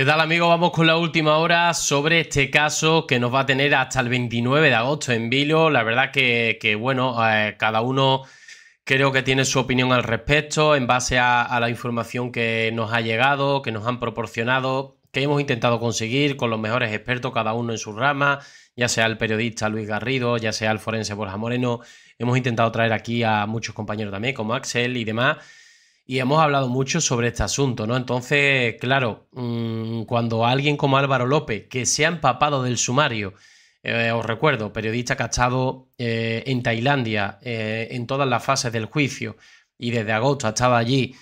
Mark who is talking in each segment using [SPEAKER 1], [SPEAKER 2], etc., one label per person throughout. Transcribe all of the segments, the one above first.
[SPEAKER 1] ¿Qué tal amigos? Vamos con la última hora sobre este caso que nos va a tener hasta el 29 de agosto en Vilo. La verdad que, bueno, eh, cada uno creo que tiene su opinión al respecto en base a, la información que nos ha llegado, que nos han proporcionado, que hemos intentado conseguir con los mejores expertos, cada uno en su rama, ya sea el periodista Luis Garrido, ya sea el forense Borja Moreno. Hemos intentado traer aquí a muchos compañeros también, como Axel y demás y hemos hablado mucho sobre este asunto, ¿no? Entonces, claro, mm, cuando alguien como Álvaro López, que se ha empapado del sumario, eh, os recuerdo, periodista que ha estado eh, en Tailandia eh, en todas las fases del juicio y desde agosto ha estado allí,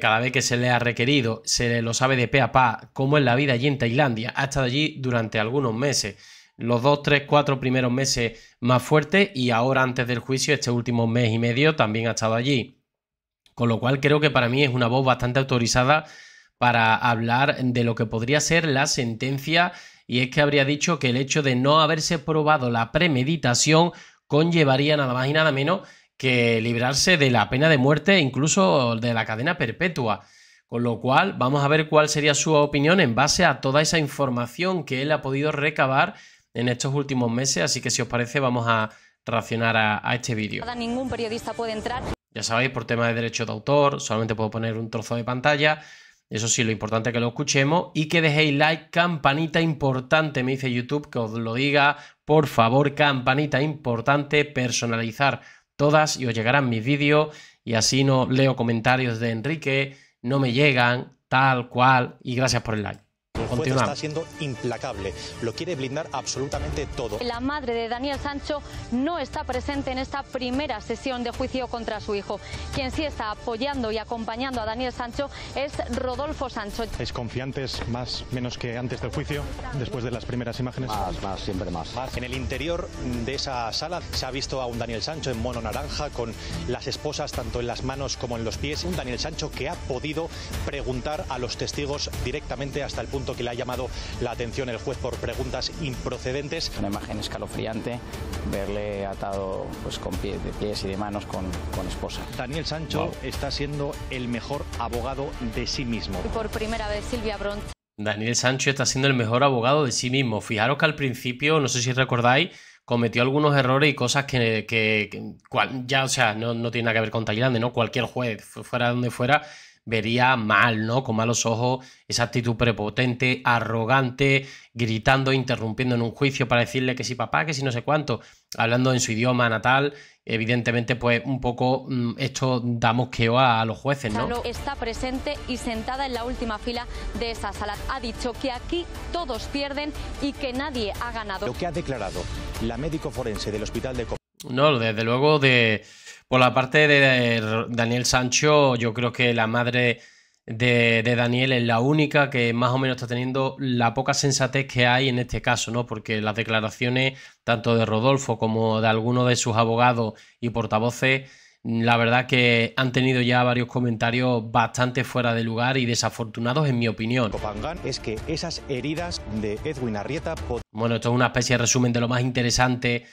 [SPEAKER 1] cada vez que se le ha requerido, se lo sabe de pe a pa cómo es la vida allí en Tailandia, ha estado allí durante algunos meses los dos, tres, cuatro primeros meses más fuertes y ahora antes del juicio, este último mes y medio, también ha estado allí. Con lo cual creo que para mí es una voz bastante autorizada para hablar de lo que podría ser la sentencia y es que habría dicho que el hecho de no haberse probado la premeditación conllevaría nada más y nada menos que librarse de la pena de muerte e incluso de la cadena perpetua. Con lo cual, vamos a ver cuál sería su opinión en base a toda esa información que él ha podido recabar en estos últimos meses. Así que si os parece, vamos a reaccionar a, a este vídeo.
[SPEAKER 2] Ningún periodista puede entrar.
[SPEAKER 1] Ya sabéis, por tema de derecho de autor, solamente puedo poner un trozo de pantalla. Eso sí, lo importante es que lo escuchemos y que dejéis like, campanita importante, me dice YouTube, que os lo diga. Por favor, campanita importante, personalizar todas y os llegarán mis vídeos y así no leo comentarios de Enrique, no me llegan, tal cual, y gracias por el like.
[SPEAKER 3] El juez está siendo implacable, lo quiere blindar absolutamente todo.
[SPEAKER 2] La madre de Daniel Sancho no está presente en esta primera sesión de juicio contra su hijo. Quien sí está apoyando y acompañando a Daniel Sancho es Rodolfo Sancho.
[SPEAKER 3] ¿Es confiantes más menos que antes del juicio, después de las primeras imágenes?
[SPEAKER 4] Más, más, siempre más.
[SPEAKER 3] En el interior de esa sala se ha visto a un Daniel Sancho en mono naranja con las esposas tanto en las manos como en los pies. Un Daniel Sancho que ha podido preguntar a los testigos directamente hasta el punto que le ha llamado la atención el juez por preguntas improcedentes.
[SPEAKER 4] Una imagen escalofriante, verle atado pues, con pie, de pies y de manos con, con esposa.
[SPEAKER 3] Daniel Sancho está siendo el mejor abogado de sí mismo.
[SPEAKER 2] Y por primera vez Silvia Bront.
[SPEAKER 1] Daniel Sancho está siendo el mejor abogado de sí mismo. Fijaros que al principio, no sé si recordáis, cometió algunos errores y cosas que, que, ya, o sea, no, no, tiene nada que ver con Tailandia, ¿no? Cualquier juez, fuera donde fuera, vería mal, ¿no? Con malos ojos esa actitud prepotente, arrogante, gritando, interrumpiendo en un juicio para decirle que sí papá, que sí no sé cuánto, hablando en su idioma natal, evidentemente pues un poco mm, esto da mosqueo a, los jueces, ¿no?
[SPEAKER 2] Está presente y sentada en la última fila de esa sala. Ha dicho que aquí todos pierden y que nadie ha ganado.
[SPEAKER 3] Lo que ha declarado la médico forense del Hospital de
[SPEAKER 1] No, desde luego de por la parte de Daniel Sancho, yo creo que la madre de, Daniel es la única que más o menos está teniendo la poca sensatez que hay en este caso, ¿no? Porque las declaraciones, tanto de Rodolfo como de algunos de sus abogados y portavoces, la verdad que han tenido ya varios comentarios bastante fuera de lugar y desafortunados en mi opinión.
[SPEAKER 3] Es que esas heridas de Edwin Arrieta...
[SPEAKER 1] Bueno, esto es una especie de resumen de lo más interesante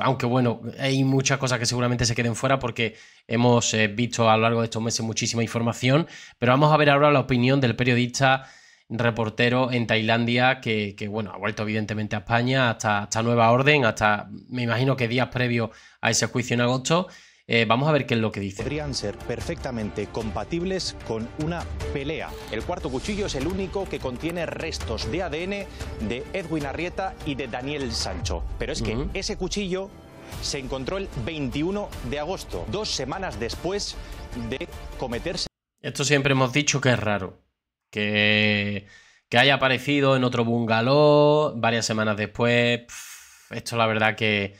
[SPEAKER 1] aunque bueno, hay muchas cosas que seguramente se queden fuera porque hemos eh, visto a lo largo de estos meses muchísima información, pero vamos a ver ahora la opinión del periodista reportero en Tailandia que, bueno, ha vuelto evidentemente a España hasta, hasta nueva orden, hasta me imagino que días previos a ese juicio en agosto eh, vamos a ver qué es lo que dice.
[SPEAKER 3] Podrían ser perfectamente compatibles con una pelea. El cuarto cuchillo es el único que contiene restos de ADN de Edwin Arrieta y de Daniel Sancho. Pero es que ese cuchillo se encontró el 21 de agosto, dos semanas después de cometerse.
[SPEAKER 1] Esto siempre hemos dicho que es raro. Que, que haya aparecido en otro bungalow varias semanas después. esto la verdad que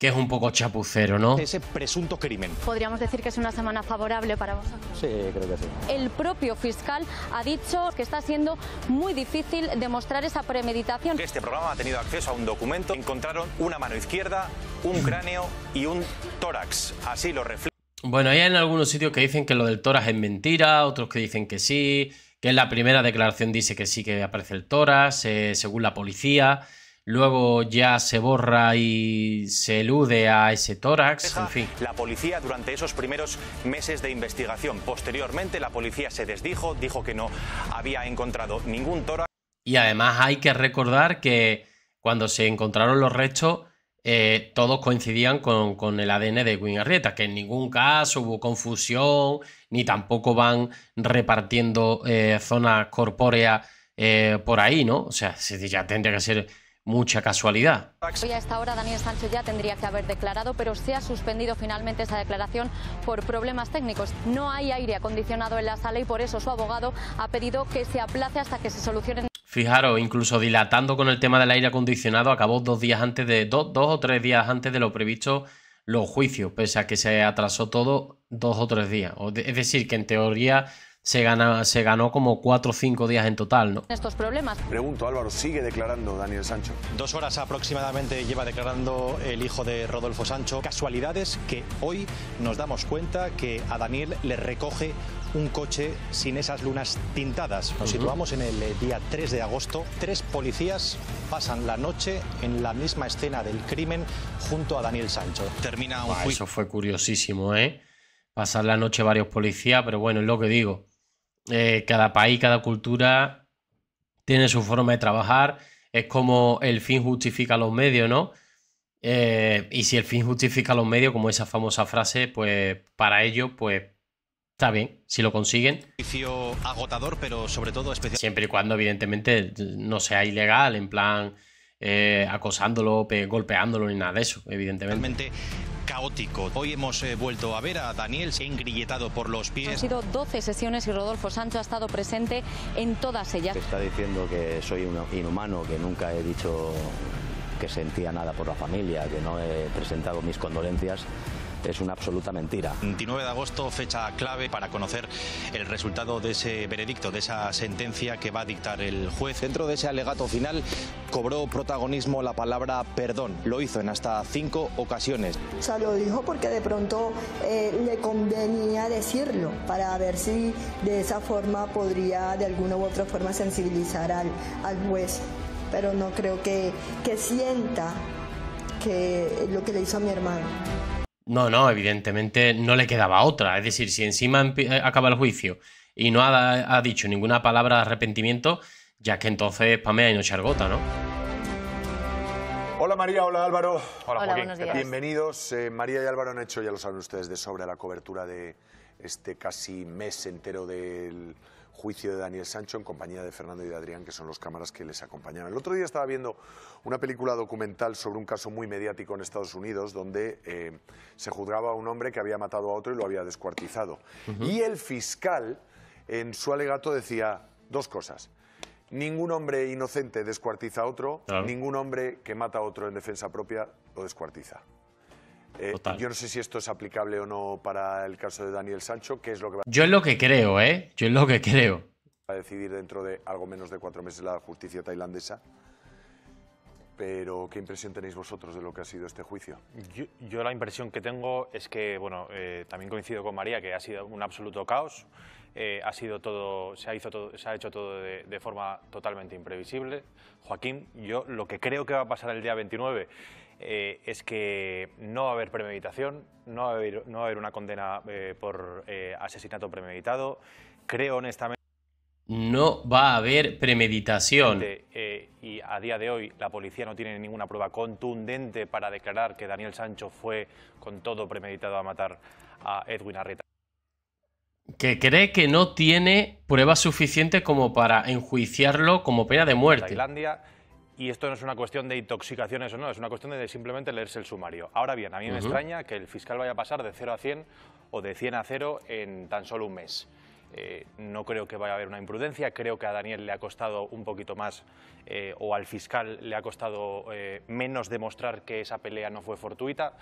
[SPEAKER 1] que es un poco chapucero, ¿no?
[SPEAKER 3] Ese presunto crimen.
[SPEAKER 2] Podríamos decir que es una semana favorable para vosotros.
[SPEAKER 4] Sí, creo que sí.
[SPEAKER 2] El propio fiscal ha dicho que está siendo muy difícil demostrar esa premeditación.
[SPEAKER 3] Este programa ha tenido acceso a un documento. Encontraron una mano izquierda, un cráneo y un tórax. Así lo refleja.
[SPEAKER 1] Bueno, hay en algunos sitios que dicen que lo del tórax es mentira, otros que dicen que sí, que en la primera declaración dice que sí que aparece el tórax, eh, según la policía. Luego ya se borra y se elude a ese tórax, en fin.
[SPEAKER 3] La policía durante esos primeros meses de investigación. Posteriormente la policía se desdijo, dijo que no había encontrado ningún tórax.
[SPEAKER 1] Y además hay que recordar que cuando se encontraron los restos, eh, todos coincidían con, el ADN de Arrieta, que en ningún caso hubo confusión, ni tampoco van repartiendo eh, zonas corpóreas eh, por ahí, ¿no? O sea, ya tendría que ser mucha casualidad.
[SPEAKER 2] Hoy a esta hora Daniel Sánchez ya tendría que haber declarado, pero se ha suspendido finalmente esa declaración por problemas técnicos. No hay aire acondicionado en la sala y por eso su abogado ha pedido que se aplace hasta que se solucionen.
[SPEAKER 1] Fijaros, incluso dilatando con el tema del aire acondicionado, acabó dos días antes de, dos, dos o tres días antes de lo previsto los juicios, pese a que se atrasó todo dos o tres días. Es decir, que en teoría se, gana, se ganó como cuatro o cinco días en total, ¿no?
[SPEAKER 2] Estos problemas.
[SPEAKER 5] Pregunto, Álvaro, ¿sigue declarando Daniel Sancho?
[SPEAKER 3] Dos horas aproximadamente lleva declarando el hijo de Rodolfo Sancho. Casualidades que hoy nos damos cuenta que a Daniel le recoge un coche sin esas lunas tintadas. Nos situamos en el eh, día 3 de agosto. Tres policías pasan la noche en la misma escena del crimen junto a Daniel Sancho. Termina un
[SPEAKER 1] juicio. Eso fue curiosísimo, ¿eh? Pasar la noche varios policías, pero bueno, es lo que digo. Eh, cada país, cada cultura tiene su forma de trabajar. Es como el fin justifica los medios, ¿no? Eh, y si el fin justifica los medios, como esa famosa frase, pues para ellos, pues está bien, si lo consiguen.
[SPEAKER 3] agotador, pero sobre todo especial.
[SPEAKER 1] Siempre y cuando, evidentemente, no sea ilegal, en plan eh, acosándolo, golpeándolo ni nada de eso, evidentemente
[SPEAKER 3] caótico. Hoy hemos eh, vuelto a ver a Daniel engrilletado por los pies.
[SPEAKER 2] Han sido 12 sesiones y Rodolfo Sancho ha estado presente en todas ellas.
[SPEAKER 6] Está diciendo que soy un inhumano, que nunca he dicho que sentía nada por la familia, que no he presentado mis condolencias es una absoluta mentira.
[SPEAKER 3] 29 de agosto, fecha clave para conocer el resultado de ese veredicto, de esa sentencia que va a dictar el juez. Dentro de ese alegato final cobró protagonismo la palabra perdón. Lo hizo en hasta cinco ocasiones.
[SPEAKER 7] O sea, lo dijo porque de pronto eh, le convenía decirlo para ver si de esa forma podría de alguna u otra forma sensibilizar al, al juez. Pero no creo que, que sienta que lo que le hizo a mi hermano.
[SPEAKER 1] No, no, evidentemente no le quedaba otra. Es decir, si encima eh, acaba el juicio y no ha, dicho ninguna palabra de arrepentimiento, ya que entonces pamea y no chargota, ¿no?
[SPEAKER 5] Hola María, hola Álvaro.
[SPEAKER 2] Hola, Buenos días.
[SPEAKER 5] Bienvenidos. Eh, María y Álvaro han hecho, ya lo saben ustedes, de sobre la cobertura de este casi mes entero del juicio de Daniel Sancho en compañía de Fernando y de Adrián, que son los cámaras que les acompañan. El otro día estaba viendo una película documental sobre un caso muy mediático en Estados Unidos donde eh, se juzgaba a un hombre que había matado a otro y lo había descuartizado. Y el fiscal en su alegato decía dos cosas. Ningún hombre inocente descuartiza a otro, ningún hombre que mata a otro en defensa propia lo descuartiza. Eh, yo no sé si esto es aplicable o no para el caso de Daniel Sancho, ¿qué es lo que va
[SPEAKER 1] Yo es lo que creo, ¿eh? Yo es lo que creo.
[SPEAKER 5] a decidir dentro de algo menos de cuatro meses la justicia tailandesa. Pero, ¿qué impresión tenéis vosotros de lo que ha sido este juicio?
[SPEAKER 8] Yo, la impresión que tengo es que, bueno, eh, también coincido con María, que ha sido un absoluto caos. Eh, ha sido todo, se ha, hizo todo, se ha hecho todo de, de, forma totalmente imprevisible. Joaquín, yo lo que creo que va a pasar el día 29 eh, es que no va a haber premeditación, no va a haber, no va a haber una condena eh, por eh, asesinato premeditado. Creo honestamente...
[SPEAKER 1] No va a haber premeditación.
[SPEAKER 8] y a día de hoy la policía no tiene ninguna prueba contundente para declarar que Daniel Sancho fue con todo premeditado a matar a Edwin Arrieta.
[SPEAKER 1] Que cree que no tiene pruebas suficientes como para enjuiciarlo como pena de muerte.
[SPEAKER 8] Tailandia y esto no es una cuestión de intoxicaciones o no, es una cuestión de simplemente leerse el sumario. Ahora bien, a mí me extraña que el fiscal vaya a pasar de 0 a 100 o de 100 a 0 en tan solo un mes. Eh, no creo que vaya a haber una imprudencia, creo que a Daniel le ha costado un poquito más eh, o al fiscal le ha costado eh, menos demostrar que esa pelea no fue fortuita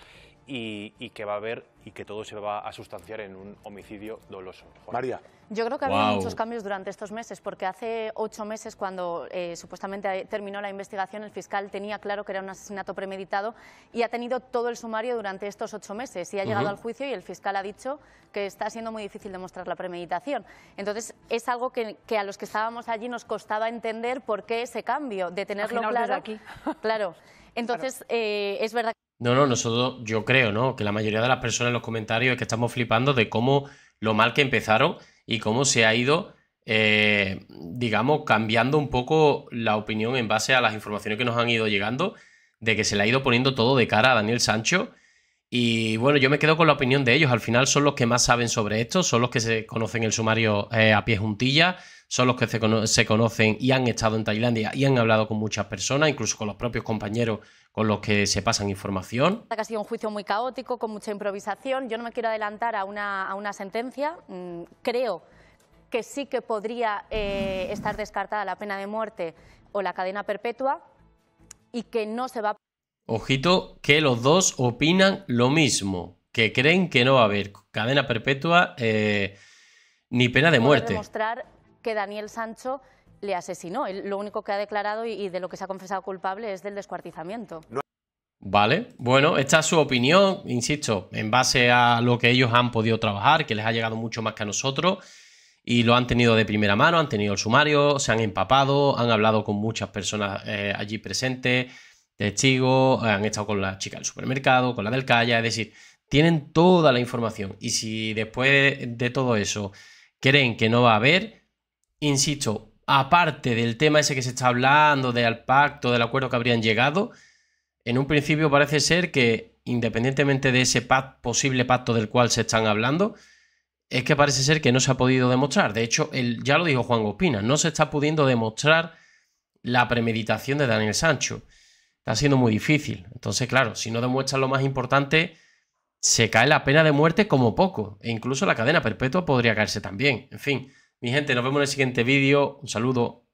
[SPEAKER 8] y, que va a haber y que todo se va a sustanciar en un homicidio doloso.
[SPEAKER 5] María.
[SPEAKER 2] Yo creo que ha habido muchos cambios durante estos meses, porque hace ocho meses, cuando eh, supuestamente terminó la investigación, el fiscal tenía claro que era un asesinato premeditado y ha tenido todo el sumario durante estos ocho meses y ha llegado al juicio y el fiscal ha dicho que está siendo muy difícil demostrar la premeditación. Entonces, es algo que, a los que estábamos allí nos costaba entender por qué ese cambio, de tenerlo claro.
[SPEAKER 9] Aquí.
[SPEAKER 2] Claro. Entonces, eh, es verdad.
[SPEAKER 1] No, no, nosotros, yo creo, ¿no? Que la mayoría de las personas en los comentarios es que estamos flipando de cómo lo mal que empezaron y cómo se ha ido, eh, digamos, cambiando un poco la opinión en base a las informaciones que nos han ido llegando, de que se le ha ido poniendo todo de cara a Daniel Sancho. Y bueno, yo me quedo con la opinión de ellos. Al final son los que más saben sobre esto, son los que se conocen el sumario eh, a pie juntilla, son los que se, conocen y han estado en Tailandia y han hablado con muchas personas, incluso con los propios compañeros con los que se pasan información.
[SPEAKER 2] Ha sido un juicio muy caótico, con mucha improvisación. Yo no me quiero adelantar a una, a una sentencia. Mm, creo que sí que podría eh, estar descartada la pena de muerte o la cadena perpetua y que no se va.
[SPEAKER 1] Ojito que los dos opinan lo mismo, que creen que no va a haber cadena perpetua eh, ni pena de muerte.
[SPEAKER 2] demostrar que Daniel Sancho le asesinó. lo único que ha declarado y, de lo que se ha confesado culpable es del descuartizamiento.
[SPEAKER 1] Vale, bueno, esta es su opinión, insisto, en base a lo que ellos han podido trabajar, que les ha llegado mucho más que a nosotros, y lo han tenido de primera mano, han tenido el sumario, se han empapado, han hablado con muchas personas eh, allí presentes, testigos, han estado con la chica del supermercado, con la del calle, es decir, tienen toda la información. Y si después de todo eso creen que no va a haber, insisto, aparte del tema ese que se está hablando, del pacto, del acuerdo que habrían llegado, en un principio parece ser que, independientemente de ese posible pacto del cual se están hablando, es que parece ser que no se ha podido demostrar. De hecho, ya lo dijo Juan Ospina, no se está pudiendo demostrar la premeditación de Daniel Sancho. Está siendo muy difícil. Entonces, claro, si no demuestran lo más importante, se cae la pena de muerte como poco. E incluso la cadena perpetua podría caerse también. En fin, mi gente, nos vemos en el siguiente vídeo. Un saludo.